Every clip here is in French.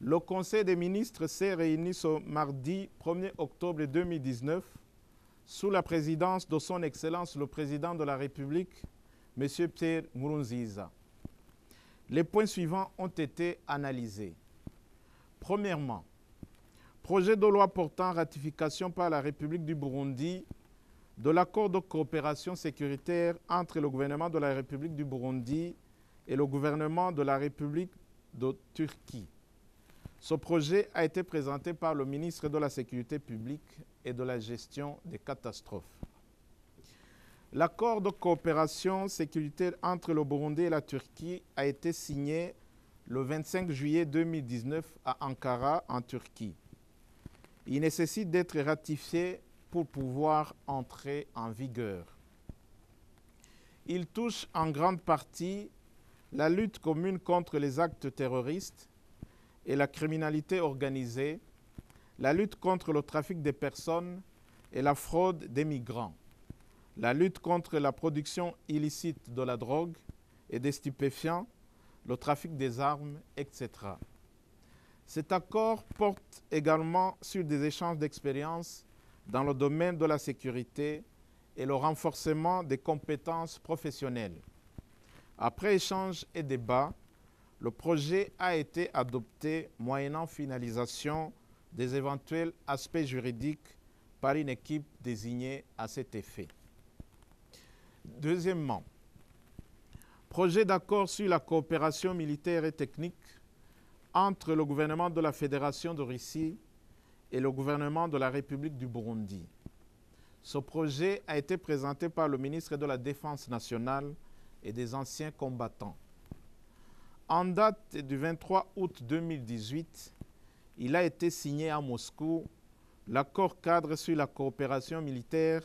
Le Conseil des ministres s'est réuni ce mardi 1er octobre 2019 sous la présidence de son Excellence le Président de la République, M. Pierre Nkurunziza. Les points suivants ont été analysés. Premièrement, projet de loi portant ratification par la République du Burundi de l'accord de coopération sécuritaire entre le gouvernement de la République du Burundi et le gouvernement de la République de Turquie. Ce projet a été présenté par le ministre de la Sécurité publique et de la gestion des catastrophes. L'accord de coopération sécuritaire entre le Burundi et la Turquie a été signé le 25 juillet 2019 à Ankara, en Turquie. Il nécessite d'être ratifié pour pouvoir entrer en vigueur. Il touche en grande partie la lutte commune contre les actes terroristes et la criminalité organisée, la lutte contre le trafic des personnes et la fraude des migrants, la lutte contre la production illicite de la drogue et des stupéfiants, le trafic des armes, etc. Cet accord porte également sur des échanges d'expériences dans le domaine de la sécurité et le renforcement des compétences professionnelles. Après échange et débat, le projet a été adopté moyennant finalisation des éventuels aspects juridiques par une équipe désignée à cet effet. Deuxièmement, projet d'accord sur la coopération militaire et technique entre le gouvernement de la Fédération de Russie et le gouvernement de la République du Burundi. Ce projet a été présenté par le ministre de la Défense nationale et des anciens combattants. En date du 23 août 2018, il a été signé à Moscou l'accord cadre sur la coopération militaire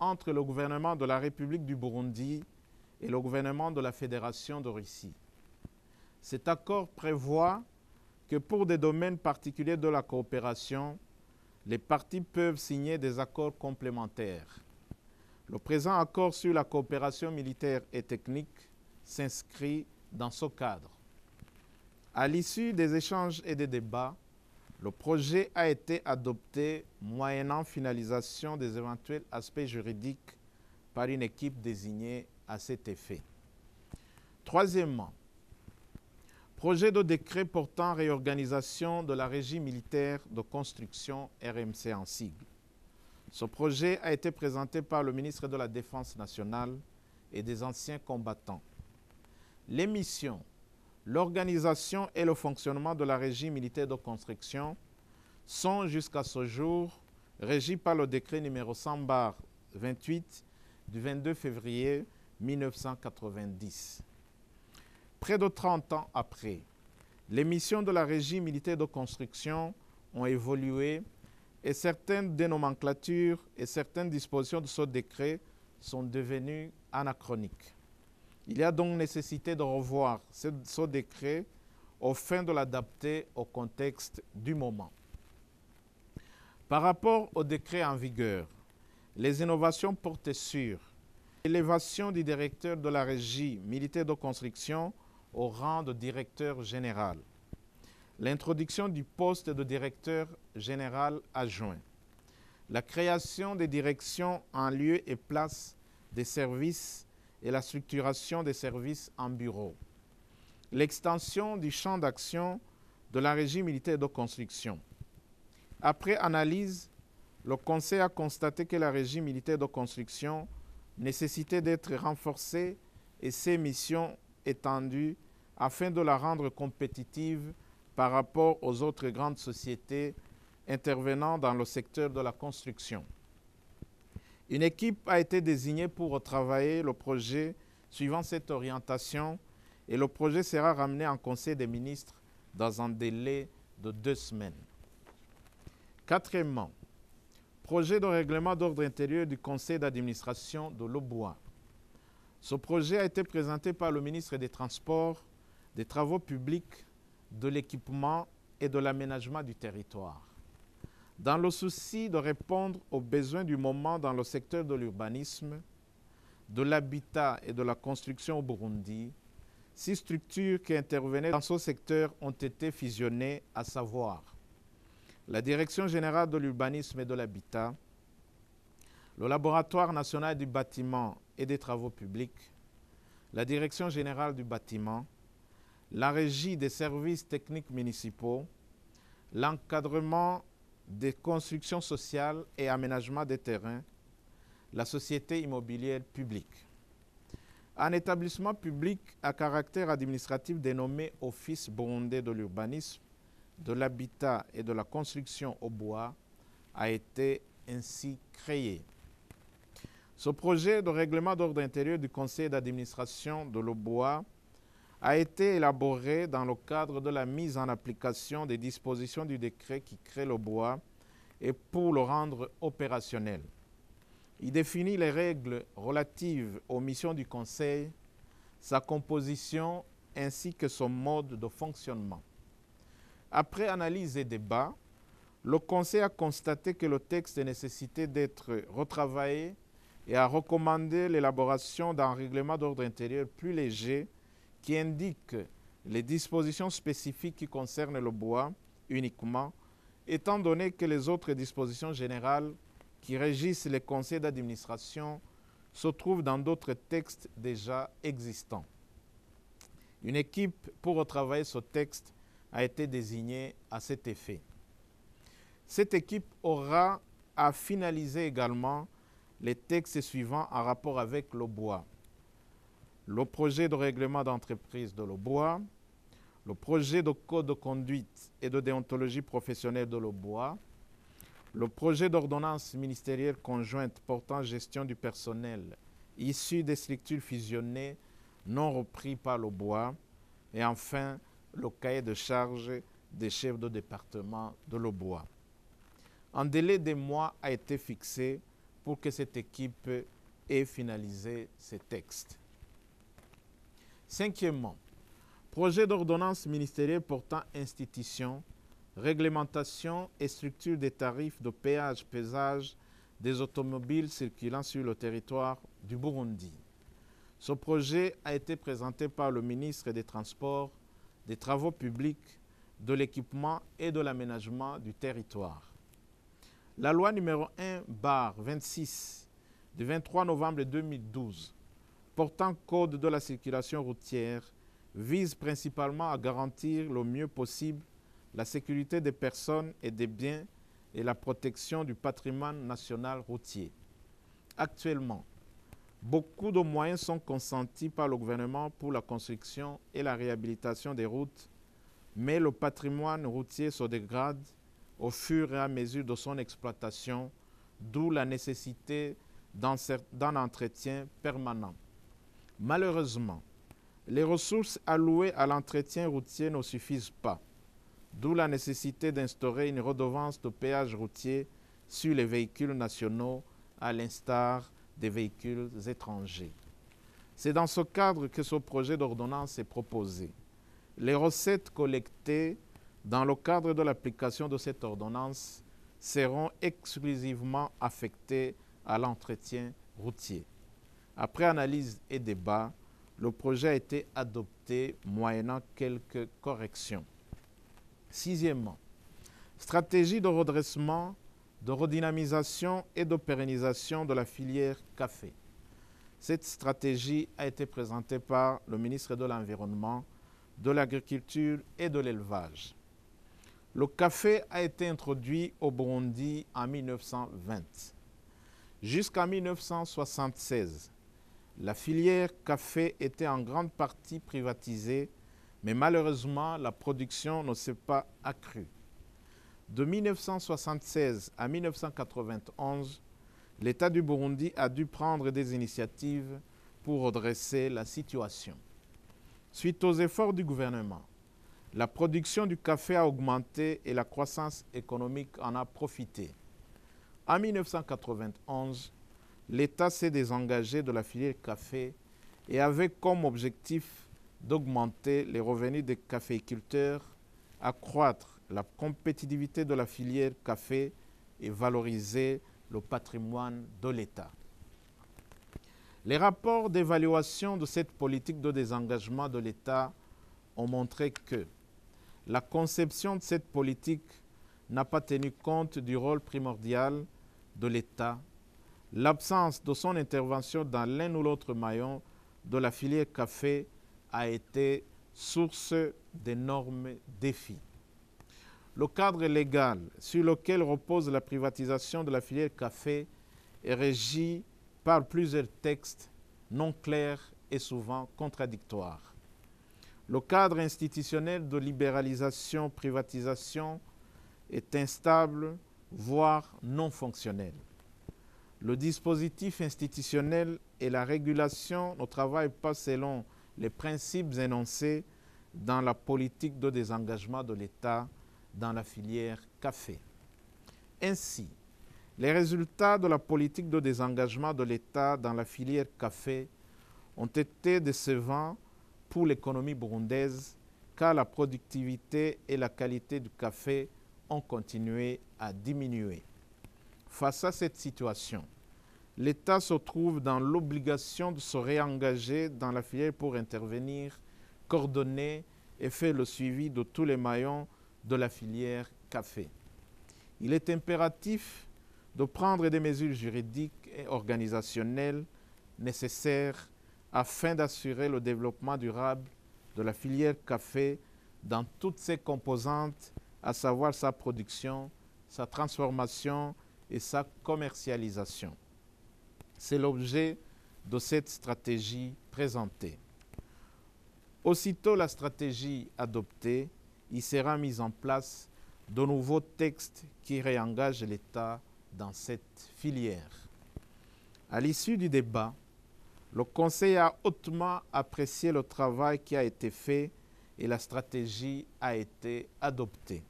entre le gouvernement de la République du Burundi et le gouvernement de la Fédération de Russie. Cet accord prévoit que pour des domaines particuliers de la coopération, les parties peuvent signer des accords complémentaires. Le présent accord sur la coopération militaire et technique s'inscrit dans ce cadre. À l'issue des échanges et des débats, le projet a été adopté moyennant finalisation des éventuels aspects juridiques par une équipe désignée à cet effet. Troisièmement, projet de décret portant réorganisation de la régie militaire de construction RMC en sigle. Ce projet a été présenté par le ministre de la Défense nationale et des anciens combattants. Les missions, l'organisation et le fonctionnement de la régie militaire de construction sont jusqu'à ce jour régis par le décret numéro 100 28 du 22 février 1990. Près de 30 ans après, les missions de la régie militaire de construction ont évolué et certaines des nomenclatures et certaines dispositions de ce décret sont devenues anachroniques. Il y a donc nécessité de revoir ce, ce décret au fin de l'adapter au contexte du moment. Par rapport au décret en vigueur, les innovations portent sur l'élévation du directeur de la régie militaire de construction au rang de directeur général, l'introduction du poste de directeur général adjoint, la création des directions en lieu et place des services et la structuration des services en bureau, l'extension du champ d'action de la régie militaire de construction. Après analyse, le Conseil a constaté que la régie militaire de construction nécessitait d'être renforcée et ses missions étendues afin de la rendre compétitive par rapport aux autres grandes sociétés intervenant dans le secteur de la construction. Une équipe a été désignée pour travailler le projet suivant cette orientation et le projet sera ramené en Conseil des ministres dans un délai de deux semaines. Quatrièmement, projet de règlement d'ordre intérieur du Conseil d'administration de l'Aubois. Ce projet a été présenté par le ministre des Transports, des Travaux publics de l'équipement et de l'aménagement du territoire. Dans le souci de répondre aux besoins du moment dans le secteur de l'urbanisme, de l'habitat et de la construction au Burundi, six structures qui intervenaient dans ce secteur ont été fusionnées, à savoir la Direction générale de l'urbanisme et de l'habitat, le Laboratoire national du bâtiment et des travaux publics, la Direction générale du bâtiment, la Régie des services techniques municipaux, l'encadrement des constructions sociales et aménagement des terrains, la Société immobilière publique. Un établissement public à caractère administratif dénommé Office burundais de l'urbanisme, de l'habitat et de la construction au bois a été ainsi créé. Ce projet de règlement d'ordre intérieur du conseil d'administration de l'Aubois a été élaboré dans le cadre de la mise en application des dispositions du décret qui crée le bois et pour le rendre opérationnel. Il définit les règles relatives aux missions du Conseil, sa composition ainsi que son mode de fonctionnement. Après analyse et débat, le Conseil a constaté que le texte nécessitait d'être retravaillé et a recommandé l'élaboration d'un règlement d'ordre intérieur plus léger qui indique les dispositions spécifiques qui concernent le bois uniquement, étant donné que les autres dispositions générales qui régissent les conseils d'administration se trouvent dans d'autres textes déjà existants. Une équipe pour retravailler ce texte a été désignée à cet effet. Cette équipe aura à finaliser également les textes suivants en rapport avec le bois. Le projet de règlement d'entreprise de le bois, le projet de code de conduite et de déontologie professionnelle de le bois, le projet d'ordonnance ministérielle conjointe portant gestion du personnel issu des structures fusionnées non repris par le bois, et enfin le cahier de charge des chefs de département de le bois. Un délai de mois a été fixé pour que cette équipe ait finalisé ces textes. Cinquièmement, projet d'ordonnance ministérielle portant institution réglementation et structure des tarifs de péage-pesage des automobiles circulant sur le territoire du Burundi. Ce projet a été présenté par le ministre des Transports, des Travaux publics, de l'équipement et de l'aménagement du territoire. La loi numéro 1 bar 26 du 23 novembre 2012 portant code de la circulation routière vise principalement à garantir le mieux possible la sécurité des personnes et des biens et la protection du patrimoine national routier. Actuellement, beaucoup de moyens sont consentis par le gouvernement pour la construction et la réhabilitation des routes, mais le patrimoine routier se dégrade au fur et à mesure de son exploitation, d'où la nécessité d'un entretien permanent. Malheureusement, les ressources allouées à l'entretien routier ne suffisent pas d'où la nécessité d'instaurer une redevance de péage routier sur les véhicules nationaux à l'instar des véhicules étrangers. C'est dans ce cadre que ce projet d'ordonnance est proposé. Les recettes collectées dans le cadre de l'application de cette ordonnance seront exclusivement affectées à l'entretien routier. Après analyse et débat, le projet a été adopté moyennant quelques corrections. Sixièmement, stratégie de redressement, de redynamisation et de pérennisation de la filière café. Cette stratégie a été présentée par le ministre de l'Environnement, de l'Agriculture et de l'Élevage. Le café a été introduit au Burundi en 1920. Jusqu'en 1976, la filière café était en grande partie privatisée mais malheureusement, la production ne s'est pas accrue. De 1976 à 1991, l'État du Burundi a dû prendre des initiatives pour redresser la situation. Suite aux efforts du gouvernement, la production du café a augmenté et la croissance économique en a profité. En 1991, l'État s'est désengagé de la filière café et avait comme objectif d'augmenter les revenus des caféiculteurs, accroître la compétitivité de la filière café et valoriser le patrimoine de l'État. Les rapports d'évaluation de cette politique de désengagement de l'État ont montré que la conception de cette politique n'a pas tenu compte du rôle primordial de l'État, l'absence de son intervention dans l'un ou l'autre maillon de la filière café a été source d'énormes défis. Le cadre légal sur lequel repose la privatisation de la filière café est régi par plusieurs textes non clairs et souvent contradictoires. Le cadre institutionnel de libéralisation-privatisation est instable, voire non fonctionnel. Le dispositif institutionnel et la régulation ne travaillent pas selon les principes énoncés dans la politique de désengagement de l'État dans la filière café. Ainsi, les résultats de la politique de désengagement de l'État dans la filière café ont été décevants pour l'économie burundaise car la productivité et la qualité du café ont continué à diminuer. Face à cette situation, l'État se trouve dans l'obligation de se réengager dans la filière pour intervenir, coordonner et faire le suivi de tous les maillons de la filière café. Il est impératif de prendre des mesures juridiques et organisationnelles nécessaires afin d'assurer le développement durable de la filière café dans toutes ses composantes, à savoir sa production, sa transformation et sa commercialisation. C'est l'objet de cette stratégie présentée. Aussitôt la stratégie adoptée, il sera mis en place de nouveaux textes qui réengagent l'État dans cette filière. À l'issue du débat, le Conseil a hautement apprécié le travail qui a été fait et la stratégie a été adoptée.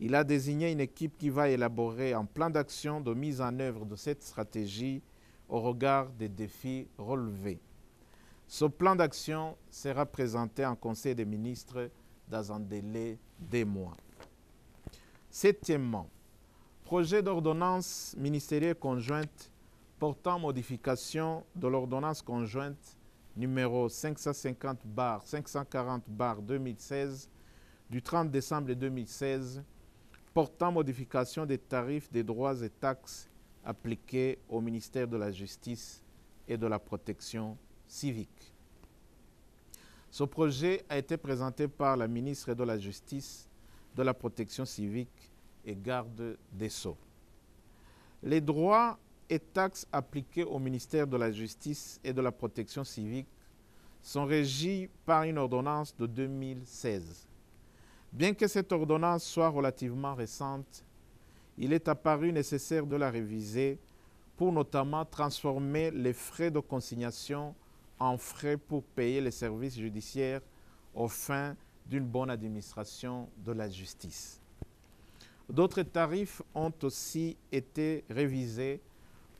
Il a désigné une équipe qui va élaborer un plan d'action de mise en œuvre de cette stratégie au regard des défis relevés. Ce plan d'action sera présenté en Conseil des ministres dans un délai des mois. Septièmement, projet d'ordonnance ministérielle conjointe portant modification de l'ordonnance conjointe numéro 550 540 2016 du 30 décembre 2016 portant modification des tarifs des droits et taxes appliqués au ministère de la Justice et de la Protection civique. Ce projet a été présenté par la ministre de la Justice, de la Protection civique et garde des Sceaux. Les droits et taxes appliqués au ministère de la Justice et de la Protection civique sont régis par une ordonnance de 2016. Bien que cette ordonnance soit relativement récente, il est apparu nécessaire de la réviser pour notamment transformer les frais de consignation en frais pour payer les services judiciaires aux fins d'une bonne administration de la justice. D'autres tarifs ont aussi été révisés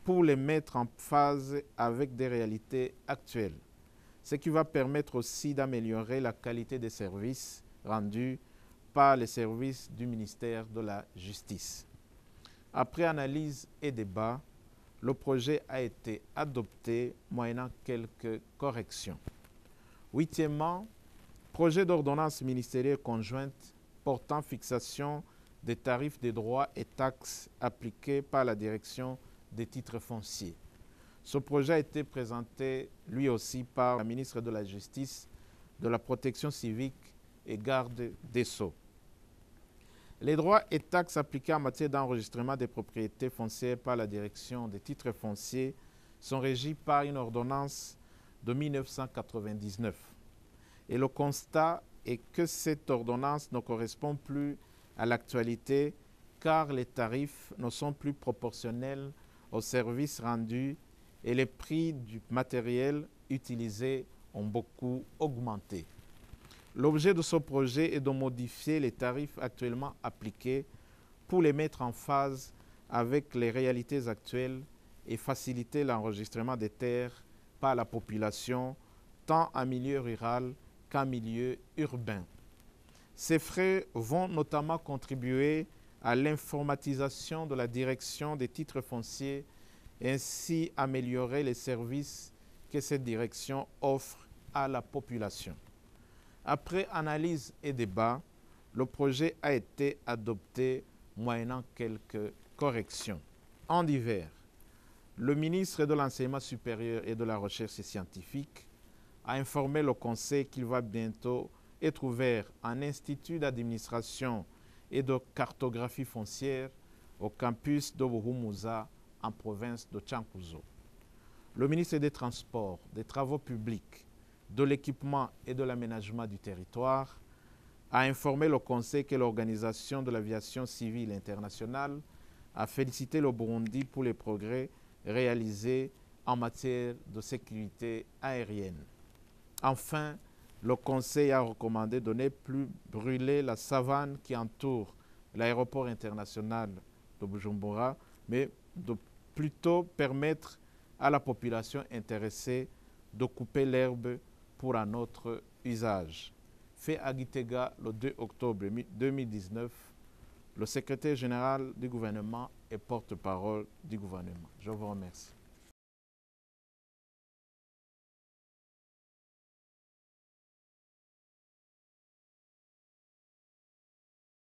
pour les mettre en phase avec des réalités actuelles, ce qui va permettre aussi d'améliorer la qualité des services rendus par les services du ministère de la Justice. Après analyse et débat, le projet a été adopté moyennant quelques corrections. Huitièmement, projet d'ordonnance ministérielle conjointe portant fixation des tarifs des droits et taxes appliqués par la direction des titres fonciers. Ce projet a été présenté lui aussi par la ministre de la Justice, de la Protection civique et garde des Sceaux. Les droits et taxes appliqués en matière d'enregistrement des propriétés foncières par la direction des titres fonciers sont régis par une ordonnance de 1999. Et le constat est que cette ordonnance ne correspond plus à l'actualité car les tarifs ne sont plus proportionnels aux services rendus et les prix du matériel utilisé ont beaucoup augmenté. L'objet de ce projet est de modifier les tarifs actuellement appliqués pour les mettre en phase avec les réalités actuelles et faciliter l'enregistrement des terres par la population, tant en milieu rural qu'en milieu urbain. Ces frais vont notamment contribuer à l'informatisation de la direction des titres fonciers et ainsi améliorer les services que cette direction offre à la population. Après analyse et débat, le projet a été adopté moyennant quelques corrections. En divers, le ministre de l'Enseignement supérieur et de la Recherche scientifique a informé le Conseil qu'il va bientôt être ouvert un institut d'administration et de cartographie foncière au campus de Buhumuza en province de Chankuzo. Le ministre des Transports, des Travaux publics, de l'équipement et de l'aménagement du territoire a informé le Conseil que l'Organisation de l'aviation civile internationale a félicité le Burundi pour les progrès réalisés en matière de sécurité aérienne. Enfin, le Conseil a recommandé de ne plus brûler la savane qui entoure l'aéroport international de Bujumbura, mais de plutôt permettre à la population intéressée de couper l'herbe pour un autre usage. Fait à Gitega le 2 octobre 2019, le secrétaire général du gouvernement et porte-parole du gouvernement. Je vous remercie.